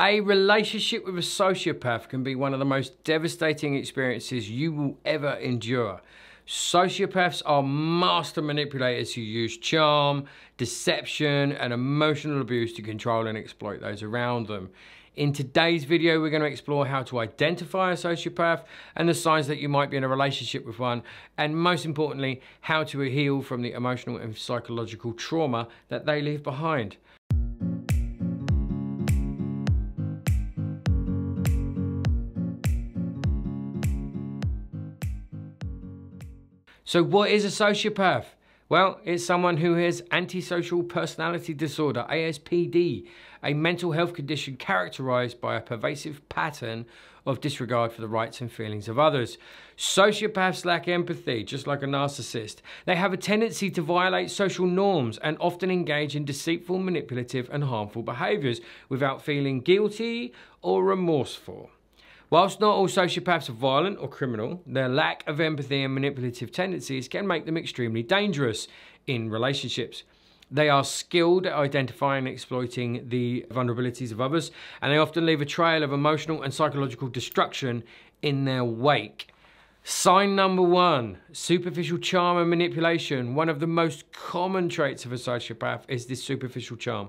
A relationship with a sociopath can be one of the most devastating experiences you will ever endure. Sociopaths are master manipulators who use charm, deception, and emotional abuse to control and exploit those around them. In today's video, we're going to explore how to identify a sociopath and the signs that you might be in a relationship with one, and most importantly, how to heal from the emotional and psychological trauma that they leave behind. So, what is a sociopath? Well, it's someone who has antisocial personality disorder, ASPD, a mental health condition characterized by a pervasive pattern of disregard for the rights and feelings of others. Sociopaths lack empathy, just like a narcissist. They have a tendency to violate social norms and often engage in deceitful, manipulative, and harmful behaviors without feeling guilty or remorseful. Whilst not all sociopaths are violent or criminal, their lack of empathy and manipulative tendencies can make them extremely dangerous in relationships. They are skilled at identifying and exploiting the vulnerabilities of others, and they often leave a trail of emotional and psychological destruction in their wake. Sign number one superficial charm and manipulation. One of the most common traits of a sociopath is this superficial charm.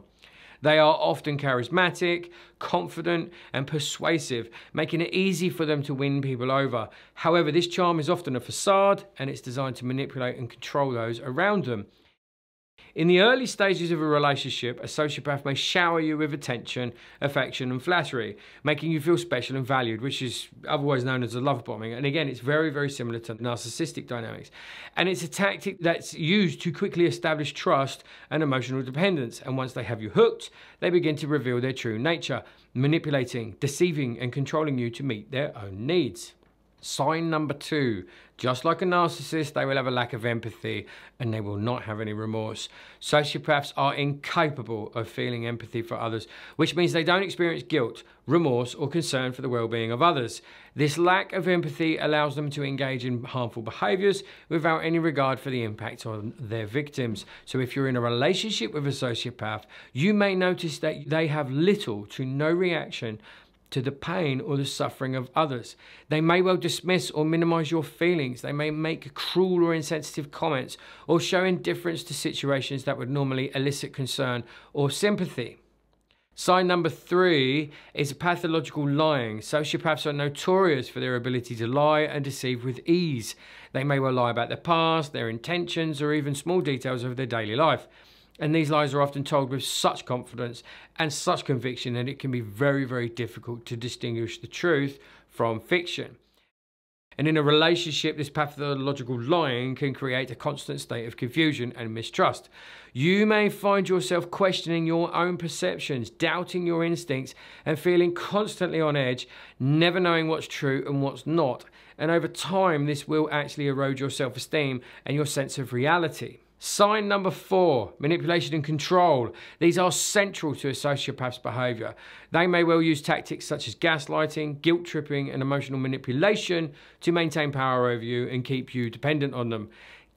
They are often charismatic, confident, and persuasive, making it easy for them to win people over. However, this charm is often a facade and it's designed to manipulate and control those around them. In the early stages of a relationship, a sociopath may shower you with attention, affection, and flattery, making you feel special and valued, which is otherwise known as a love bombing. And again, it's very, very similar to narcissistic dynamics. And it's a tactic that's used to quickly establish trust and emotional dependence. And once they have you hooked, they begin to reveal their true nature, manipulating, deceiving, and controlling you to meet their own needs. Sign number two, just like a narcissist, they will have a lack of empathy and they will not have any remorse. Sociopaths are incapable of feeling empathy for others, which means they don't experience guilt, remorse, or concern for the well being of others. This lack of empathy allows them to engage in harmful behaviors without any regard for the impact on their victims. So, if you're in a relationship with a sociopath, you may notice that they have little to no reaction to the pain or the suffering of others. They may well dismiss or minimize your feelings. They may make cruel or insensitive comments or show indifference to situations that would normally elicit concern or sympathy. Sign number three is pathological lying. Sociopaths are notorious for their ability to lie and deceive with ease. They may well lie about their past, their intentions, or even small details of their daily life. And these lies are often told with such confidence and such conviction that it can be very, very difficult to distinguish the truth from fiction. And in a relationship, this pathological lying can create a constant state of confusion and mistrust. You may find yourself questioning your own perceptions, doubting your instincts, and feeling constantly on edge, never knowing what's true and what's not. And over time, this will actually erode your self esteem and your sense of reality. Sign number four, manipulation and control. These are central to a sociopath's behavior. They may well use tactics such as gaslighting, guilt tripping, and emotional manipulation to maintain power over you and keep you dependent on them.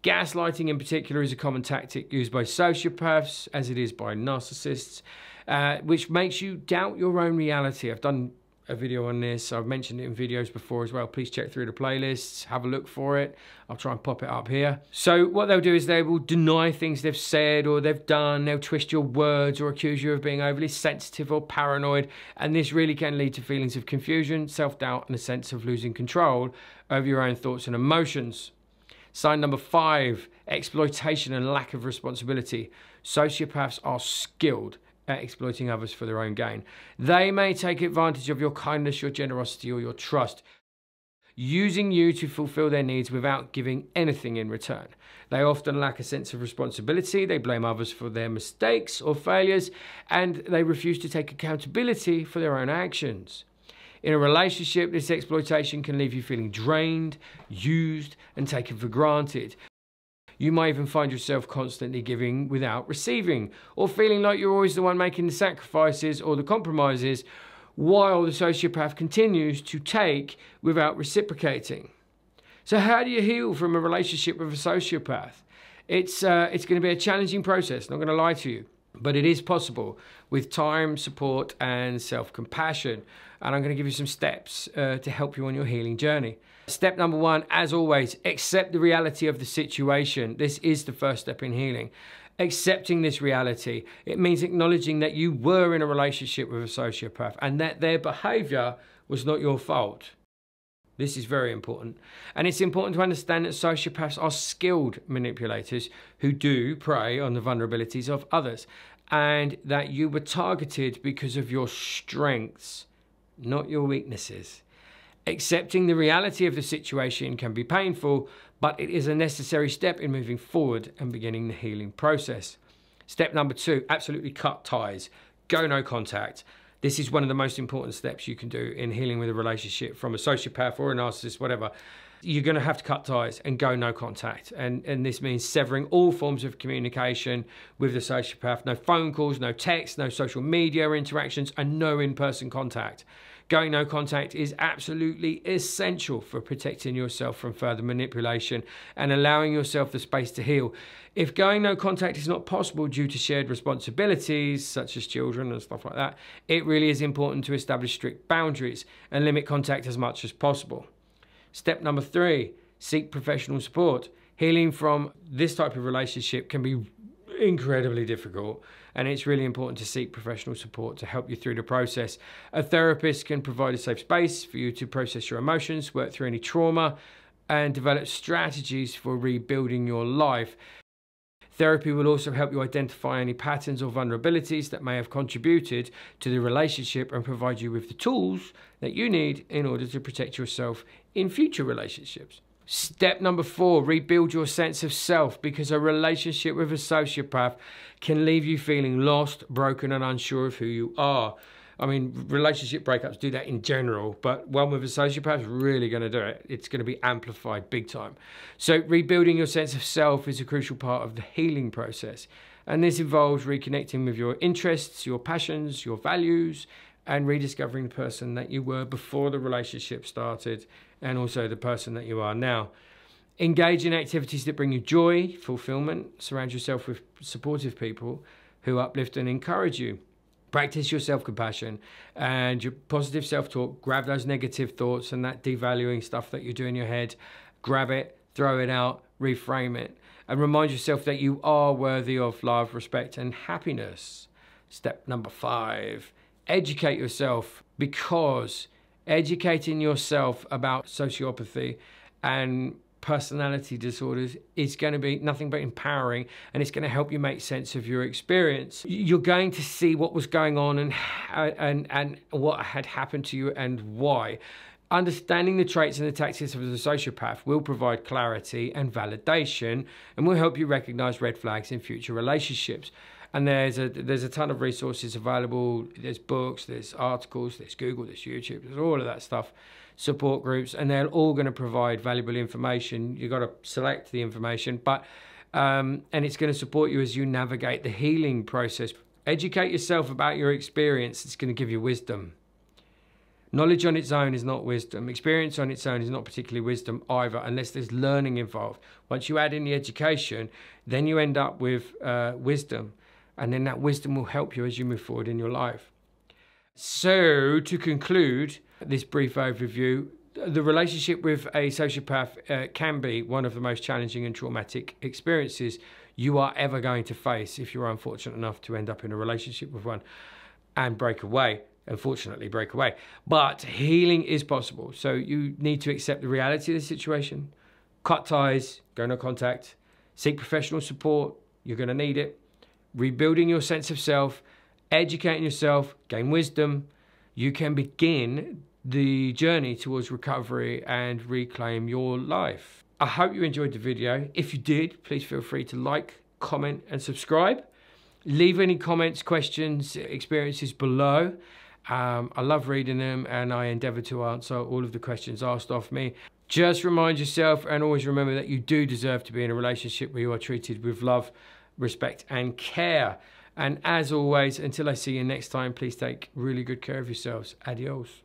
Gaslighting, in particular, is a common tactic used by sociopaths, as it is by narcissists, uh, which makes you doubt your own reality. I've done a video on this. I've mentioned it in videos before as well. Please check through the playlists, have a look for it. I'll try and pop it up here. So what they'll do is they will deny things they've said or they've done. They'll twist your words or accuse you of being overly sensitive or paranoid. And this really can lead to feelings of confusion, self-doubt, and a sense of losing control over your own thoughts and emotions. Sign number five, exploitation and lack of responsibility. Sociopaths are skilled at exploiting others for their own gain. They may take advantage of your kindness, your generosity, or your trust, using you to fulfill their needs without giving anything in return. They often lack a sense of responsibility, they blame others for their mistakes or failures, and they refuse to take accountability for their own actions. In a relationship, this exploitation can leave you feeling drained, used, and taken for granted. You might even find yourself constantly giving without receiving, or feeling like you're always the one making the sacrifices or the compromises, while the sociopath continues to take without reciprocating. So, how do you heal from a relationship with a sociopath? It's, uh, it's going to be a challenging process, not going to lie to you. But it is possible with time, support, and self compassion. And I'm going to give you some steps uh, to help you on your healing journey. Step number one, as always, accept the reality of the situation. This is the first step in healing. Accepting this reality, it means acknowledging that you were in a relationship with a sociopath and that their behavior was not your fault. This is very important. And it's important to understand that sociopaths are skilled manipulators who do prey on the vulnerabilities of others and that you were targeted because of your strengths, not your weaknesses. Accepting the reality of the situation can be painful, but it is a necessary step in moving forward and beginning the healing process. Step number two absolutely cut ties, go no contact. This is one of the most important steps you can do in healing with a relationship from a sociopath or a narcissist, whatever. You're going to have to cut ties and go no contact. And, and this means severing all forms of communication with the sociopath no phone calls, no texts, no social media interactions, and no in person contact. Going no contact is absolutely essential for protecting yourself from further manipulation and allowing yourself the space to heal. If going no contact is not possible due to shared responsibilities, such as children and stuff like that, it really is important to establish strict boundaries and limit contact as much as possible. Step number three seek professional support. Healing from this type of relationship can be incredibly difficult and it's really important to seek professional support to help you through the process. A therapist can provide a safe space for you to process your emotions, work through any trauma, and develop strategies for rebuilding your life. Therapy will also help you identify any patterns or vulnerabilities that may have contributed to the relationship and provide you with the tools that you need in order to protect yourself in future relationships. Step number four, rebuild your sense of self because a relationship with a sociopath can leave you feeling lost, broken, and unsure of who you are. I mean, relationship breakups do that in general, but one with a sociopath is really going to do it. It's going to be amplified big time. So, rebuilding your sense of self is a crucial part of the healing process. And this involves reconnecting with your interests, your passions, your values, and rediscovering the person that you were before the relationship started and also the person that you are now. Engage in activities that bring you joy, fulfillment. Surround yourself with supportive people who uplift and encourage you. Practice your self compassion and your positive self talk. Grab those negative thoughts and that devaluing stuff that you do in your head. Grab it, throw it out, reframe it, and remind yourself that you are worthy of love, respect, and happiness. Step number five educate yourself because educating yourself about sociopathy and personality disorders is going to be nothing but empowering and it's going to help you make sense of your experience. You're going to see what was going on and and and what had happened to you and why. Understanding the traits and the tactics of the sociopath will provide clarity and validation and will help you recognize red flags in future relationships and there's a there's a ton of resources available. There's books, there's articles, there's Google, there's YouTube, there's all of that stuff, support groups, and they're all going to provide valuable information. You've got to select the information, but um, and it's going to support you as you navigate the healing process. Educate yourself about your experience. It's going to give you wisdom. Knowledge on its own is not wisdom. Experience on its own is not particularly wisdom either, unless there's learning involved. Once you add in the education, then you end up with uh, wisdom and then that wisdom will help you as you move forward in your life. So, to conclude this brief overview, the relationship with a sociopath uh, can be one of the most challenging and traumatic experiences you are ever going to face if you're unfortunate enough to end up in a relationship with one and break away. Unfortunately, break away. But healing is possible. So you need to accept the reality of the situation, cut ties, go no contact, seek professional support. You're going to need it rebuilding your sense of self, educating yourself, gain wisdom, you can begin the journey towards recovery and reclaim your life. I hope you enjoyed the video. If you did, please feel free to like, comment, and subscribe. Leave any comments, questions, experiences below. Um, I love reading them and I endeavor to answer all of the questions asked of me. Just remind yourself and always remember that you do deserve to be in a relationship where you are treated with love respect, and care. And as always, until I see you next time, please take really good care of yourselves. Adios.